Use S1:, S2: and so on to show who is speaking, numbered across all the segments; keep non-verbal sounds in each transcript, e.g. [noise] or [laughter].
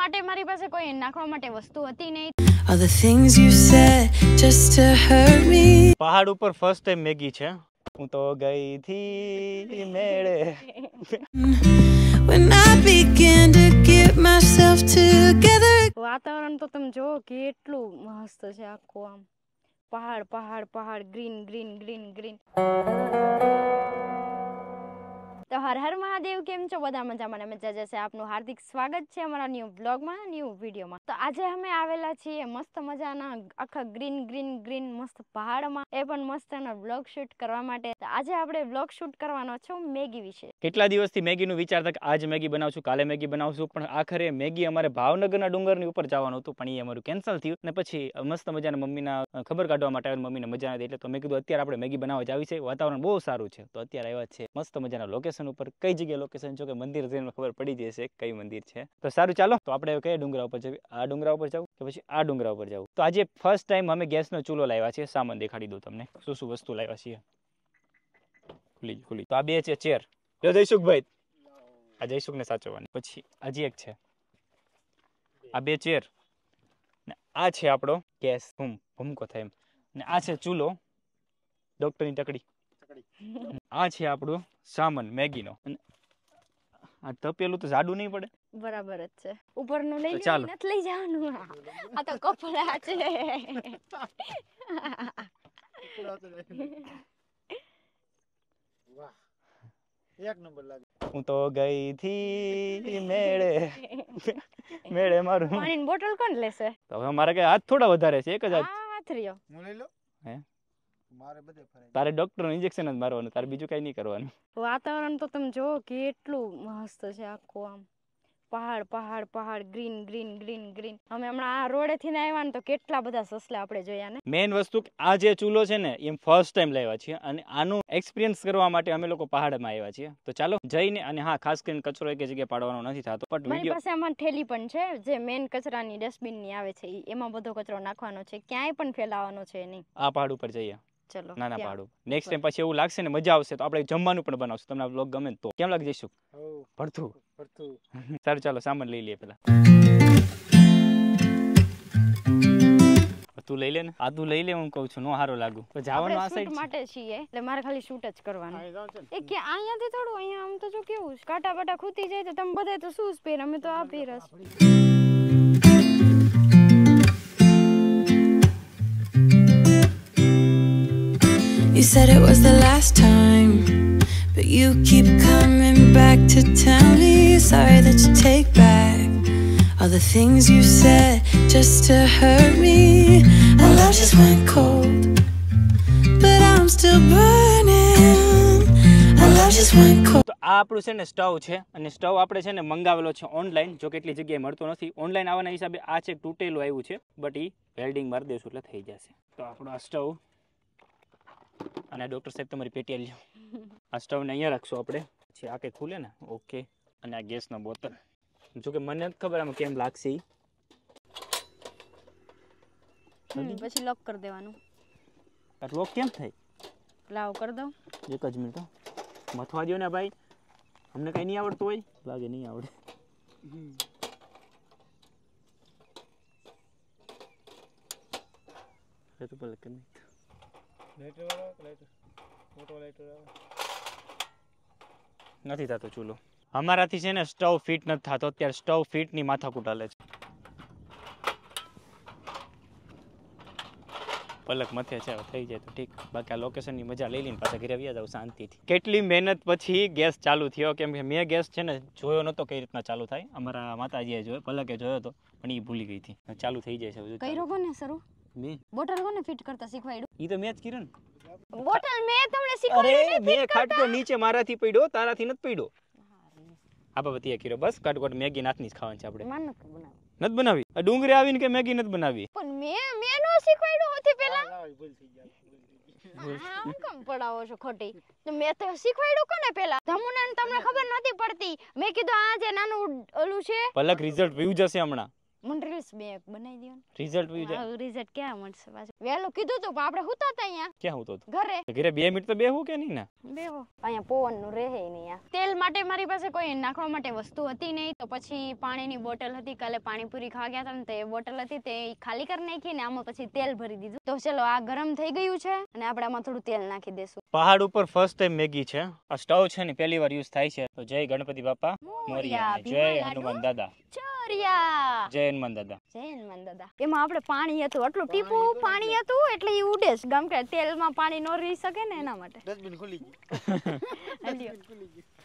S1: માટે મારી પાસે કોઈ નાખવા માટે વસ્તુ હતી નહીં
S2: All the things you said just to hurt me.
S3: પહાડ ઉપર ફર્સ્ટ ટાઈમ મેગી છે હું તો ગઈ થી મેળે
S2: When I began to get myself together.
S1: વાતાવરણ તો તમે જો કેટલું મસ્ત છે આખું આમ પહાડ પહાડ પહાડ ગ્રીન ગ્રીન ગ્રીન ગ્રીન તો હર હર મહાદેવ, કેમ છો? બધા મજામાં ને મજા જશે. આપનું હાર્દિક સ્વાગત છે અમારા ન્યૂ બ્લોગમાં ન્યૂ વિડીયોમાં તો આજે અમે આવેલા છીએ મસ્ત મજાના આખા ગ્રીન ગ્રીન ગ્રીન મસ્ત પહાડમાં. એ પણ મસ્ત એના બ્લોગ શૂટ કરવા માટે. આજે આપણે બ્લોગ શૂટ કરવાનો છે મેગી વિશે.
S3: કેટલા દિવસથી મેગીનું વિચારતા કે આજ મેગી બનાવશું, કાલે મેગી બનાવશું, પણ આખરે મેગી અમારે ભાવનગરના ડુંગરની ઉપર જવાનું હતું, પણ એ અમારું કેન્સલ થયું. ને પછી મસ્ત મજાના મમ્મીના ખબર કાઢવા માટે મમ્મીને મજા નથી એટલે તો મેં કીધું અત્યારે આપણે મેગી બનાવવા જ આવી છે. વાતાવરણ બહુ સારું છે. તો અત્યારે આવ્યા છે. મસ્ત મજાના લોકેશન ઉપર કઈ જગ્યાએ લોકેશન છો? કે મંદિર જઈને ખબર પડી જશે કઈ મંદિર છે. તો સારું, ચાલો. તો આપણે કયા ડુંગરા ઉપર જઈએ આ ડુંગરા ઉપર જવું કે પછી આ ડુંગરા ઉપર જવું? તો આજે ફર્સ્ટ ટાઈમ અમે ગેસનો ચૂલો લાવ્યા છીએ. સામાન દેખાડી દઉં તમને. શું શું વસ્તુ લાવ્યા છીએ? ખુલી ખુલી તો આ બે છે ચેર જો જયસુખભાઈ. આ જયસુખને સાચવવાની. પછી હજી એક છે. આ બે ચેર ને આ છે આપણો ગેસ ભૂમ ભૂમકો થાય એમ. ને આ છે ચૂલો. ડૉક્ટરની તકડી આ છે આપણો સામાન મેગીનો. આ તપેલું તો જાડું નહીં પડે.
S1: બરાબર જ છે. ઉપરનું લઈ
S3: ચાલો.
S1: નથી લઈ જવાનું. આ તો કપડા છે.
S4: એક નંબર લાગે.
S3: હું તો ગઈ થી મેળે. મેળે મારું.
S1: પાણીની બોટલ કોણ લેશે?
S3: તો હવે મારે કઈ હાથ થોડા વધારે છે એક જ હાથ.
S1: હાથ રહ્યો.
S4: હું લઈ લો
S3: હે?
S4: મારે બધે ફરાય
S3: તારે ડોક્ટર ઇન્જેક્શન જ મારવાનું તારે બીજું કઈ નહીં કરવાનું.
S1: વાતાવરણ તો તમે જો કેટલું મસ્ત છે આખું આમ. પહાડ પહાડ પહાડ ગ્રીન ગ્રીન ગ્રીન ગ્રીન અમે હમણાં આ રોડે થી આવ્યા ને તો કેટલા બધા સસલા આપણે જોયા ને.
S3: મેઇન વસ્તુ આ જે ચૂલો છે ને એમ ફર્સ્ટ ટાઈમ લાવ્યા છીએ અને આનું એક્સપિરિયન્સ કરવા માટે અમે લોકો પહાડમાં આવ્યા છીએ. તો ચાલો જઈને અને હા ખાસ કરીને કચરો એક જગ્યાએ પાડવાનો નથી થતો પણ
S1: મારી પાસે આમાં ઠેલી પણ છે જે મેઇન કચરાની ડસ્ટબિનની આવે છે એમાં બધો કચરો નાખવાનો છે ક્યાંય પણ ફેલાવાનો છે નહીં.
S3: આ પહાડ ઉપર જઈએ. નાના ઉપર નેક્સ્ટ ટાઈમ પછી એવું લાગશે ને મજા આવશે તો આપણે જમવાનું પણ બનાવશું. તમને બ્લોગ ગમે તો. કેમ લાગી જઈશું? ભરતું સારું ચાલો સામાન લઈ લઈએ પેલા તું લઈ લે ને. આ તું લઈ લે હું કહું છું નો હારો લાગુ. તો જવાનું આ સાઈડ
S1: માટે છીએ એટલે મારે ખાલી શૂટ જ કરવાનું. એ કે અહીંયાથી થોડું અહીંયા આમ તો જો કેવું કાટા કાંટા બાટા ખૂતી જાય તો તમે બધા તો શૂઝ પહેર અમે તો આ પહેરસ
S2: said it was the last time, but you keep coming back to tell me sorry that you take back all the things you said just to hurt me. My love just went cold, but I'm still burning. My love just went cold.
S3: આ આપણું છે ને stove છે અને stove આપણે છે ને મંગાવેલો છે ઓનલાઈન જો કેટલી જગ્યાએ મળતો નથી ઓનલાઈન આવવાના હિસાબે આ છે તૂટેલું આવ્યું છે બટ એ વેલ્ડિંગ મારી દેશું એટલે થઈ જશે તો આપણો આ સ્ટવ અને ડૉક્ટર સાહેબ તમારી પેટી લ્યો આ સ્ટવને અહીંયા રાખશું આપણે. પછી આ કંઈ ખુલે ને? ઓકે અને આ ગેસનો બોટલ. જો કે મને નથી ખબર આમાં કેમ લાગશે.
S1: પછી લોક કરી દેવાનું.
S3: લોક કેમ થાય
S1: લાવ કરી દઉં.
S3: એક જ મિનિટ મથવા દ્યો ને ભાઈ. અમને કંઈ નહીં આવડતું હોય? લાગે નહીં આવડે. એ તો ભલે કરી
S4: વાળો મોટો આવે?
S3: નથી થતો ચૂલો. અમારાથી છે ને સ્ટવ ફિટ નથી થતો. અત્યારે સ્ટવ ફિટની માથાકૂટ હાલે છે. પલક મથે છે થઈ જાય તો ઠીક. બાકી આ લોકેશનની મજા લઈ લઈને પાછા ઘરે આવ્યા જાવ શાંતિથી. કેટલી મહેનત પછી ગેસ ચાલુ થયો. કેમ કે મેં ગેસ છે ને જોયો નહોતો કઈ રીતના ચાલુ થાય. અમારા માતાજીએ જોયો પલકે જોયો હતો પણ એ ભૂલી ગઈ હતી. ચાલુ થઈ જાય છે
S1: કઈ રોગો ને શરૂ?
S3: મેં.
S1: બોટલ કોને ફિટ કરતા શીખવાડ્યું?
S3: ઈ તો મેં જ કીધું
S1: બોટલ મેં તમને
S3: અરે
S1: શીખવાડ્યું
S3: મેં ખાટકો નીચે મારાથી પડ્યો તારાથી નથી પડ્યો. આ બાબત એ કિરો બસ કાટકોટ મેગી નાથની જ ખાવાની છે આપણે.
S1: માન નથી બનાવ્યું
S3: નથી બનાવી? આ ડુંગળી આવીને કે મેગી નથી બનાવી?
S1: પણ મેં મેં નો શીખવાડ્યું હોતી પેલા
S4: ભૂલ થઈ ગયા ભૂલ થઈ ગઈ.
S1: હા હું કેમ પડાવો છો ખોટી? મેં તો શીખવાડ્યું કોને પેલા ધમુને તમને ખબર નથી પડતી. મેં કીધું આ જે નાનું ઓલું છે.
S3: પલક રિઝલ્ટ વ્યૂ જશે હમણાં.
S1: મને રીલ્સ બે એક બનાવી દો
S3: રિઝલ્ટ વયું જાય.
S1: રિઝલ્ટ ક્યાં મળશે પાછું? વહેલું કીધું તો આપણે હુતા હતા અહીંયા.
S3: ક્યાં હુતો તો?
S1: ઘરે.
S3: ઘરે બે મિનિટ તો બેહું કે નહીં ને?
S1: બેહો. અહીંયા પવનનું રહે નહીં આ તેલ માટે મારી પાસે કોઈ નાખવા માટે વસ્તુ હતી નહીં તો પછી પાણીની બોટલ હતી. કાલે પાણીપુરી ખાવા ગયા હતા ને તો એ બોટલ હતી તે ખાલી કરી નાખી ને આમાં પછી તેલ ભરી દીધું. તો ચલો આ ગરમ થઈ ગયું છે અને આપણે આમાં થોડું તેલ નાખી દેશું.
S3: પહાડ ઉપર ફર્સ્ટ ટાઈમ મેગી છે. આ સ્ટવ છે ને પહેલી વાર યુઝ થાય છે. તો જય ગણપતિ બાપા.
S1: મોરિયા
S3: જય હનુમાન દાદા.
S1: ચોરિયા
S3: જય હનુમાન દાદા.
S1: જય હનુમાન દાદા. એમાં આપણે પાણી હતું આટલું ટીપું પાણી હતું એટલે એ ઉડે છે ગમ કે તેલમાં પાણી ન રહી શકે ને એના માટે.
S4: ડસ્ટબિન ખુલી ગયું.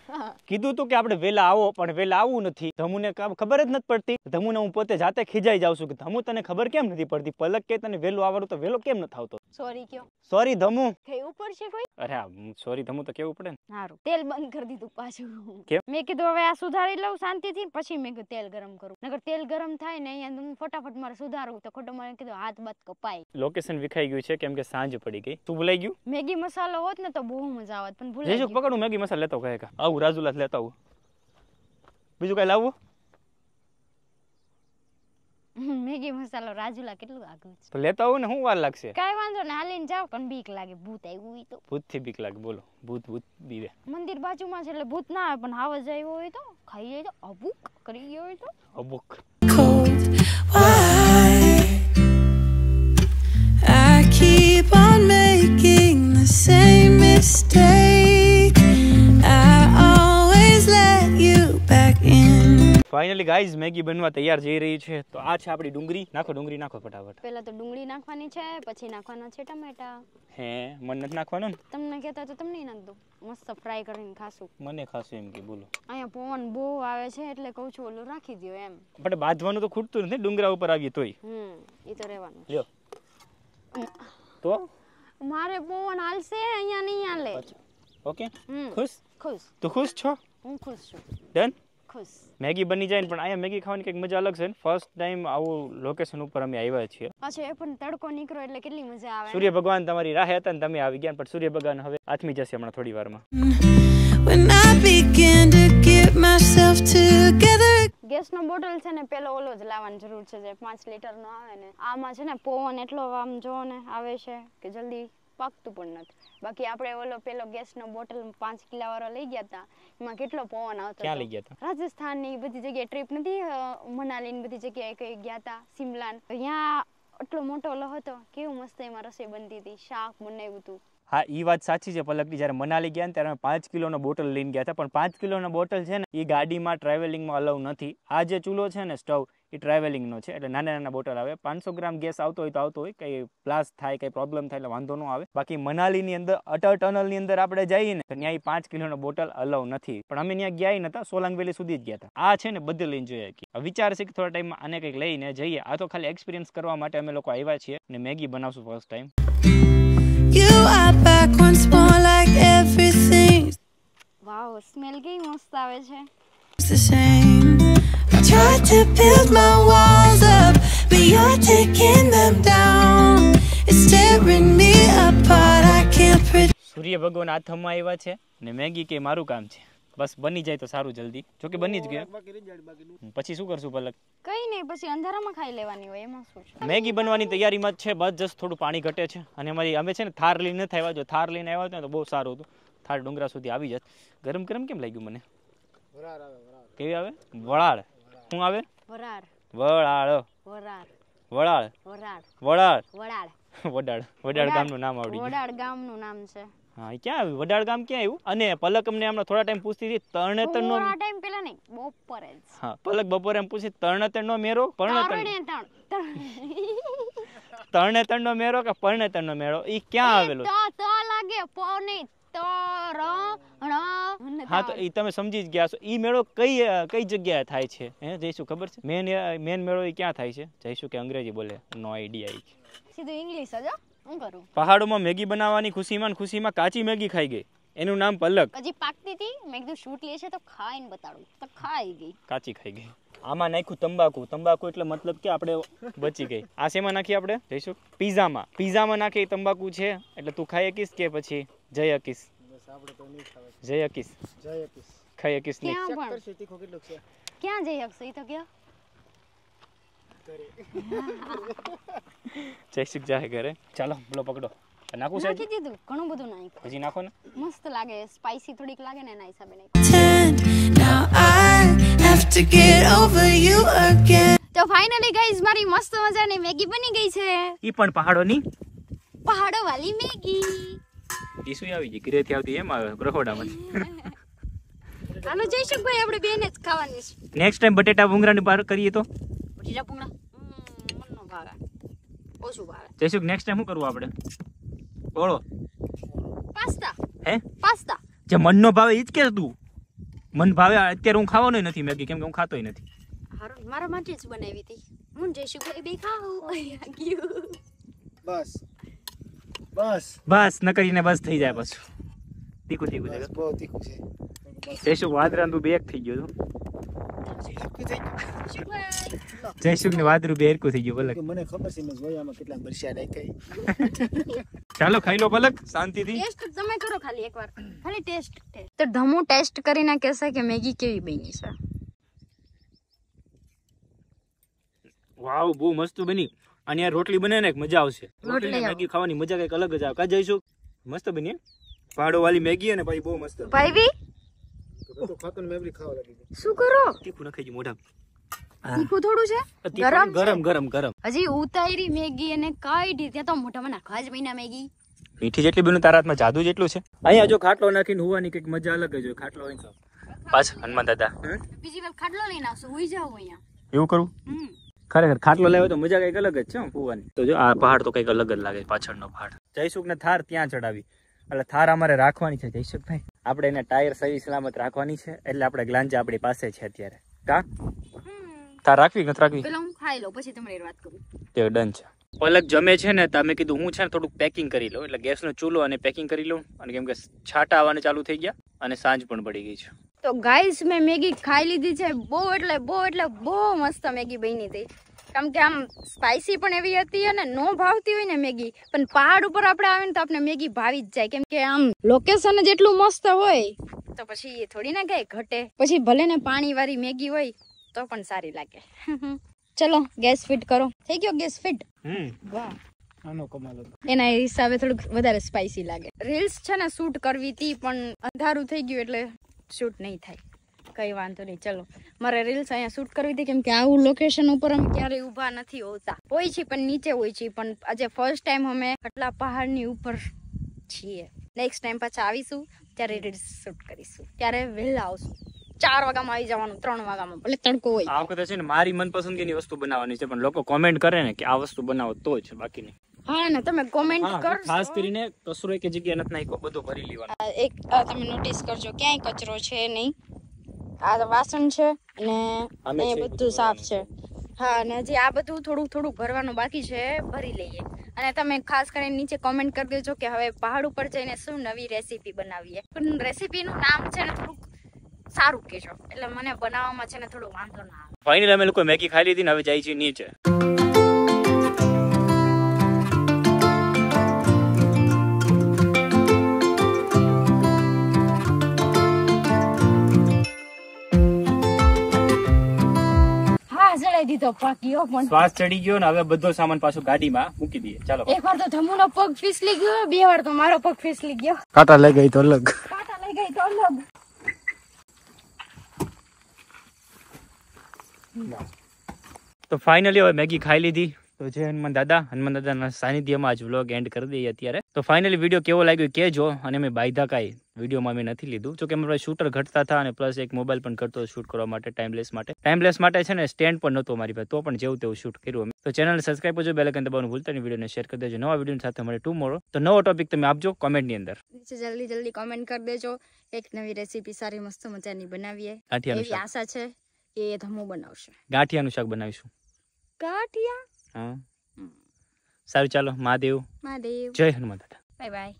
S4: [laughs]
S3: કીધું તું કે આપણે વહેલા આવો પણ વહેલા આવવું નથી. ધમુને ખબર જ નથી પડતી. ધમુને હું પોતે જાતે ખીજાઈ જાઉં છું કે ધમુ તને ખબર કેમ નથી પડતી? પલક કે તને વહેલું આવવાનું તો વહેલો કેમ નથી આવતો?
S1: સોરી કયો.
S3: સોરી ધમુ.
S1: ઉપર છે કોઈ?
S3: અરે સોરી ધમુ તો કેવું પડે ને?
S1: સારું તેલ બંધ કરી દીધું પાછું.
S3: કેમ?
S1: મેં કીધું હવે આ સુધારી લઉં શાંતિથી પછી મેં કીધું તેલ ગરમ કરું. નકર તેલ ગરમ થાય ને અહીંયા હું ફટાફટ મારે સુધારું તો ખોટો મારે કીધું હાથ બાત કપાય.
S3: લોકેશન વિખાઈ ગયું છે કેમ કે સાંજ પડી ગઈ. તું ભૂલાઈ ગયું?
S1: મેગી મસાલો હોત ને તો બહુ મજા આવત પણ ભૂલાઈ ગયું.
S3: પકડું મેગી મસાલો લેતો કહે કે. આવું રાજુલા લેતા આવું. બીજું કઈ લાવવું?
S1: મેગી મસાલો રાજુલા કેટલું આગળ છે?
S3: તો લેતા આવું ને શું વાર લાગશે?
S1: કાંઈ વાંધો ને હાલીને જાવ પણ બીક લાગે ભૂત આવ્યું હોય તો.
S3: ભૂતથી બીક લાગે બોલો ભૂત ભૂત બીવે.
S1: મંદિર બાજુમાં છે એટલે ભૂત ના આવે પણ હાવજ આવ્યો હોય તો ખાઈ જાય તો અબુક કરી ગયો હોય તો.
S3: અબુક?
S2: I keep on making the same mistake.
S3: Finally guys Maggi બનવા તૈયાર જઈ રહી છે. તો આ છે આપણી ડુંગળી. નાખો ડુંગળી નાખો ફટાફટ.
S1: પહેલા તો ડુંગળી નાખવાની છે પછી નાખવાના છે ટમેટા.
S3: હે મને નથી નાખવાનું ને?
S1: તમને કહેતા તો તમને નાખ દઉં. મસ્ત ફ્રાય કરીને ખાશું.
S3: મને ખાશું એમ કે બોલો.
S1: અહીંયા પવન બહુ આવે છે એટલે કહું છું ઓલું રાખી દો એમ.
S3: પણ બાંધવાનું તો ખૂટતું નથી ડુંગરા ઉપર આવીએ તોય.
S1: હમ એ તો રહેવાનું.
S3: લ્યો. તો?
S1: મારે પવન હાલશે અહીંયા નહીં હાલે.
S3: ઓકે? ખુશ?
S1: ખુશ.
S3: તું ખુશ છો?
S1: હું ખુશ છું.
S3: ડન
S1: ખુશ.
S3: મેગી બની જાય ને પણ અહીંયા મેગી ખાવાની કંઈક મજા અલગ છે ને. ફર્સ્ટ ટાઈમ આવું લોકેશન ઉપર અમે આવ્યા છીએ.
S1: પાછો એ પણ તડકો નીકળો એટલે કેટલી મજા આવે?
S3: સૂર્ય ભગવાન તમારી રાહે હતા ને તમે આવી ગયા પણ સૂર્ય ભગવાન હવે આથમી જશે હમણાં થોડી વારમાં.
S2: When I began to get myself together.
S1: ગેસનો બોટલ છે ને પેલો ઓલો જ લાવવાની જરૂર છે જે પાંચ લીટરનો આવે ને આમાં છે ને પવન એટલો આમ જો ને આવે છે કે જલ્દી પાકતું પણ નથી. બાકી આપણે ઓલો પેલો ગેસનો બોટલ પાંચ કિલા વાળો લઈ ગયા હતા એમાં કેટલો પવન આવતો
S3: ક્યાં લઈ ગયા હતા
S1: રાજસ્થાનની બધી જગ્યાએ ટ્રીપ નથી મનાલી ની બધી જગ્યાએ કઈ ગયા હતા સિમલા ને. ત્યાં એટલો મોટો ઓલો હતો કેવું મસ્ત એમાં રસોઈ બનતી હતી શાક બનાવ્યું હતું.
S3: હા એ વાત સાચી છે પલકની જ્યારે મનાલી ગયા ને ત્યારે અમે પાંચ કિલોનો બોટલ લઈને ગયા હતા પણ પાંચ કિલોનો બોટલ છે ને એ ગાડીમાં ટ્રાવેલિંગમાં અલાઉ નથી. આ જે ચૂલો છે ને સ્ટવ એ ટ્રાવેલિંગનો છે. એટલે નાના નાના બોટલ આવે. પાંચસો ગ્રામ ગેસ આવતો હોય તો આવતો હોય. કંઈ બ્લાસ્ટ થાય કંઈ પ્રોબ્લેમ થાય એટલે વાંધો ન આવે. બાકી મનાલીની અંદર અટલ ટનલની અંદર આપણે જઈએ ને તો ત્યાં પાંચ કિલોનો બોટલ અલાઉ નથી. પણ અમે ત્યાં ગયા નતા સોલાંગ વેલી સુધી જ ગયા હતા. આ છે ને બધે લઈને જોઈએ કે વિચાર છે કે થોડા ટાઈમમાં આને કંઈક લઈને જઈએ. આ તો ખાલી એક્સપિરિયન્સ કરવા માટે અમે લોકો આવ્યા છીએ અને મેગી બનાવશું first time
S2: You are back once more like everything.
S1: Wow smell કેવી મસ્ત આવે છે.
S2: I to build my walls up, but you're taking them down. It's tearing me apart. I can't pretend.
S3: સૂર્ય ભગવાન હાથમાં આવ્યા છે ને મેગી કે મારું કામ છે. બસ બની જાય તો સારું જલ્દી. જોકે બની જ ગયા. પછી શું કરશું પલક?
S1: કઈ નહીં પછી અંધારામાં ખાઈ લેવાની હોય એમાં શું છે?
S3: મેગી બનવાની તૈયારીમાં જ છે બસ જસ્ટ થોડું પાણી ઘટે છે. અને અમારી અમે છે ને થાર લઈને નથી આવ્યા. જો થાર લઈને આવ્યા હતા ને તો બહુ સારું હતું. થાર ડુંગરા સુધી આવી જત. ગરમ ગરમ કેમ લાગ્યું મને? કેવી આવે? વળાળ શું આવે?
S1: વરાળ. વરાળ.
S3: વરાળ.
S1: વરાળ.
S3: વરાળ.
S1: વડાળ [laughs]
S3: વડાળ. વડાળ ગામનું નામ આવડી
S1: વડાળ ગામનું નામ છે.
S3: હા ક્યાં આવ્યું? વડાળ ગામ ક્યાં આવ્યું? અને પલક અમને હમણાં થોડા ટાઈમ પૂછતી હતી તરણેતરનો
S1: થોડા ટાઈમ પેલા નહીં બપોરે જ.
S3: હા પલક બપોરે એમ પૂછી તરણેતરનો મેરો પરણેતર
S1: તરણેતર. ત્રણ ત્રણ.
S3: તરણેતરનો મેરો કે પરણેતરનો મેળો? એ ક્યાં આવેલો?
S1: તો તો લાગે પો નહીં તો ર ણ
S3: હા તો એ તમે સમજી જ ગયા છો. એ મેળો કઈ કઈ જગ્યાએ થાય છે? હે જઈશું ખબર છે? મેન મેન મેળો એ ક્યાં થાય છે? જઈશું કે અંગ્રેજી બોલે નો આઈડિયા
S1: સીધું ઇંગ્લિશ જ હું. કરું?
S3: પહાડોમાં મેગી બનાવવાની ખુશીમાં ખુશીમાં કાચી મેગી ખાઈ ગઈ. એનું નામ પલક.
S1: હજી પાકતી હતી? મેં કીધું શૂટ લે છે તો ખાઈને બતાડું. તો ખાઈ ગઈ.
S3: કાચી ખાઈ ગઈ. આમાં નાખ્યું તંબાકુ. તંબાકુ એટલે મતલબ કે આપણે બચી ગઈ. આ શેમાં નાખીએ આપણે? જઈશું પીઝામાં. પીઝામાં નાખી તંબાકુ છે? એટલે તું ખાઈ શકીશ કે પછી? જઈ શકીશ
S4: બસ આપણે તો નહીં ખાવે
S3: જઈ શકીશ
S4: જય આપીશ
S3: ખાઈ શકીશ નહીં.
S4: ચેક કરશું તીખો કેટલું છે?
S1: ક્યાં જઈ શકશો ઈ તો કયો. [laughs]
S3: જયસુખ જાય ઘરે. ચાલો બોલો પકડો. નાખું છે
S1: નાખી દીધું ઘણું બધું નાખ્યું.
S3: હજી નાખો ને?
S1: મસ્ત લાગે સ્પાઈસી થોડીક લાગે ને એના હિસાબે
S2: pretend. Now I have to get over you again.
S1: તો ફાઇનલી ગાઈઝ મારી મસ્ત મજાની મેગી બની ગઈ છે.
S3: ઈ પણ પહાડોની?
S1: પહાડો વાલી મેગી.
S3: શું આવી ગઈ ઘરેથી આવતી એમ આવે રખોડામાંથી
S1: હાલો જયશુખ ભાઈ આપણે બેને જ ખાવાની છે.
S3: નેક્સ્ટ ટાઈમ બટેટા ભૂંગરાની પાર કરીએ તો?
S1: બટેટા ભૂંગરા મનનો ભાવે. ઓછું ભાવે.
S3: જયસુખ નેક્સ્ટ ટાઈમ શું કરવું આપણે? બોલો.
S1: પાસ્તા.
S3: હે?
S1: પાસ્તા.
S3: જે મનનો ભાવે ઈ જ કે તું. મન ભાવે અત્યારે હું ખાવાનો નથી મેગી કેમ કે હું ખાતોય નથી.
S1: હારું મારા માટે જ બનાવી હતી. હું જયશુખ ભાઈ બે ખાઉં
S4: બસ. બસ.
S3: બસ ન કરીને બસ થઈ જાય પાછું. તીખું તીખું
S4: બસ
S3: છે.
S4: બહુ તીખું છે.
S3: જયસુખ વાદરા તું બેક થઈ ગયો જયસુખ ને વાદરું બેરકું થઈ ગયું પલક
S4: મને ખબર છે મેં જોયામાં કેટલા વરસાદ નાખ્યા
S3: ચાલો ખાઈ લો પલક શાંતિથી.
S1: ટેસ્ટ તમે કરો ખાલી એકવાર. ખાલી ટેસ્ટ. તો ધમુ ટેસ્ટ કરીને કહેશે કે મેગી કેવી બની છે.
S3: વાવ બહુ મસ્ત બની. અને યાર રોટલી બને ને મજા આવશે.
S1: રોટલી.
S3: મેગી ખાવાની મજા કંઈક અલગ જ આવે. કા જઈશું? મસ્ત બની હે? પહાડો વાળી મેગી અને ભાઈ બહુ મસ્ત.
S1: ભાઈ બી
S4: તો તો ખાતો ને મેમરી ખાવા લાગી
S1: શું કરો?
S3: તીખું નખાઈ મોઢા
S1: તીખું થોડું છે? ગરમ
S3: ગરમ ગરમ ગરમ.
S1: હજી ઉતારી મેગી અને કાઢી ત્યાં તો મોઢામાં નાખવા જ મહિના મેગી.
S3: મીઠી જેટલી બનું તારા હાથમાં જાદુ જેટલું છે. અહીંયા જો ખાટલો નાખીને હોવાની કંઈક મજા અલગ જ હોય. ખાટલો હોય પાછ હનુમાન દાદા.
S1: બીજી વાર ખાટલો લઈને આવશો. હોઈ જાવ અહીંયા.
S3: એવું કરું? ખરેખર ખાટલો લેવો તો મજા કંઈક અલગ જ છે ફૂવાની. તો જો આ પહાડ તો કંઈક અલગ જ લાગે પાછળનો પહાડ. જયસુખ ને થાર ત્યાં ચડાવી. એટલે થાર અમારે રાખવાની છે જયસુખભાઈ. આપણે એને ટાયર સહી સલામત રાખવાની છે એટલે આપણે ગ્લાંજા આપણી પાસે છે અત્યારે. કા? થાર રાખવી નથી રાખવી?
S1: પેલા હું ખાઈ લઉં પછી તમારી વાત કરું.
S3: તે ડન છે. પલક જમે છે ને તમે કીધું હું છે ને થોડુંક પેકિંગ કરી લઉં એટલે ગેસનો ચૂલો અને પેકિંગ કરી લઉં. અને કેમ કે છાટા આવવાને ચાલુ થઈ ગયા અને સાંજ પણ પડી ગઈ છે. તો
S1: ગાઈસ મેં મેગી ખાઈ લીધી છે. બહુ એટલે બહુ એટલે બહુ મસ્ત મેગી બની હતી. કેમ કે આમ સ્પાઇસી પણ એવી હતી અને નો ભાવતી હોય ને મેગી. પણ પહાડ ઉપર આપણે આવીને તો આપણે મેગી ભાવી જ જાય. કેમ કે આમ લોકેશન જ એટલું મસ્ત હોય તો પછી એ થોડી ના કઈ ઘટે. પછી ભલે ને પાણી વાળી મેગી હોય તો પણ સારી લાગે. [laughs] ચલો ગેસ ફિટ કરો. થઈ ગયો ગેસ ફિટ
S3: હમ.
S1: વાહ.
S4: આનો કમાલ. હતો
S1: એના હિસાબે થોડુંક વધારે સ્પાઇસી લાગે. રીલ્સ છે ને શૂટ કરવી હતી પણ અંધારું થઈ ગયું એટલે શૂટ નહીં થાય. કંઈ વાંધો નહીં, ચલો. મારે રીલ્સ અહીંયા શૂટ કરવી હતી કેમ કે આવું લોકેશન ઉપર અમે ક્યારેય ઊભા નથી હોતા. હોય છે પણ નીચે હોય છે, પણ આજે ફર્સ્ટ ટાઈમ અમે આટલા પહાડની ઉપર છીએ. નેક્સ્ટ ટાઈમ પાછા આવીશું, ત્યારે રીલ્સ શૂટ કરીશું. ત્યારે વહેલા આવશું. ચાર વાગ્યામાં આવી જવાનું, ત્રણ વાગ્યામાં, ભલે તડકો હોય.
S3: આ વખતે છે ને મારી મનપસંદગીની વસ્તુ બનાવવાની છે, પણ લોકો કોમેન્ટ કરે ને કે આ વસ્તુ બનાવો તો જ, બાકી નહીં.
S1: હા ને તમે કોમેન્ટ કરશો.
S3: ખાસ કરીને કચરો એક જગ્યાએ નથી નાખ્યો બધું ભરી લેવાનું.
S1: એક તમે નોટિસ કરજો ક્યાંય કચરો છે નહીં. આ વાસણ છે અને
S3: આમે
S1: બધું સાફ છે. હા અને હજી આ બધું થોડું થોડું ભરવાનું બાકી છે ભરી લઈએ. અને તમે ખાસ કરીને નીચે કોમેન્ટ કરી દેજો કે હવે પહાડ ઉપર જઈને શું નવી રેસીપી બનાવીએ. રેસીપી રેસીપીનું નામ છે ને થોડુંક સારું કહેજો. એટલે મને બનાવવામાં છે ને થોડું વાંધો ના આવે.
S3: ફાઇનલી અમે લોકો મેગી ખાઈ લીધી ને હવે જાય છે નીચે.
S1: હા ચડાઈ દીધો પણ
S3: શ્વાસ ચડી ગયો ને હવે બધો સામાન પાછો ગાડીમાં મૂકી દઈએ. ચાલો.
S1: એક વાર તો ધમુનો પગ ફીસલી ગયો બે વાર તો મારો પગ ફીસલી ગયો.
S4: કાંટા લઈ ગઈ તો અલગ.
S1: કાંટા લઈ ગઈ તો અલગ.
S3: તો ફાઇનલી હવે મેગી ખાઈ લીધી. તો જય હનુમાન દાદા. હનુમાન દાદાના સાનિધ્યમાં આજ વ્લોગ એન્ડ કરી દઈએ અત્યારે. તો ફાઇનલી વીડિયો કેવો લાગ્યો કહેજો અને મેં બાયધા કાંઈ વિડીયોમાં મેં નથી લીધું. જો કે મારા શૂટર ઘટતા હતા અને પ્લસ એક મોબાઈલ પણ કરતો શૂટ કરવા માટે ટાઈમલેસ માટે. ટાઈમલેસ માટે છે ને સ્ટેન્ડ પણ નહોતો મારી પાસે. તો પણ જેવું તેવું શૂટ કર્યું અમે. તો ચેનલ સબસ્ક્રાઈબ કરજો બેલકન દબાવવાનું ભૂલતા નહીં. વિડીયોને શેર કરી દેજો. નવા વીડિયો સાથે મળે ટુ મોરો તો નવો ટોપિક તમે આપજો કોમેન્ટની અંદર.
S1: જલ્દી જલ્દી કોમેન્ટ કરી દેજો. એક નવી રેસીપી સારી મસ્ત મજાની બનાવીએ.
S3: ગાંઠિયાનું
S1: એવી આશા છે કે ધમુ બનાવશે.
S3: ગાંઠિયાનું શાક બનાવીશું.
S1: ગાંઠિયા?
S3: હા. સારું ચાલો. મહાદેવ.
S1: મહાદેવ.
S3: જય હનુમાન દાદા.
S1: Bye bye.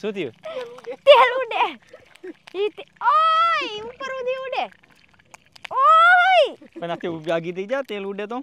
S3: શું થયું?
S1: તેલ ઉડે. ઈ તે ઓય ઉપર ઉડી ઉડે. ઓય.
S3: પણ આખી આગી થઈ જા તેલ ઉડે તો.